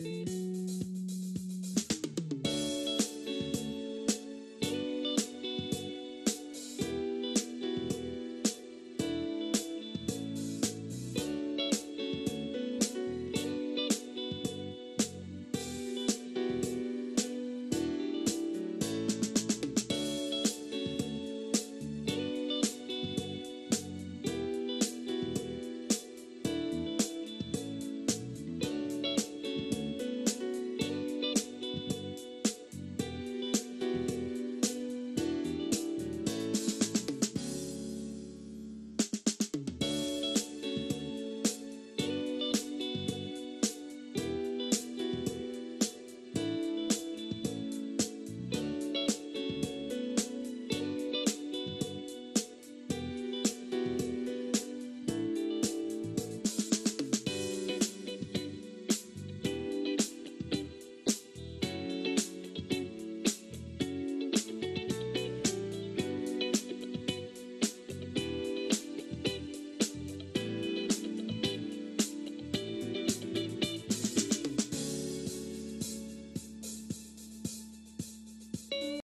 Música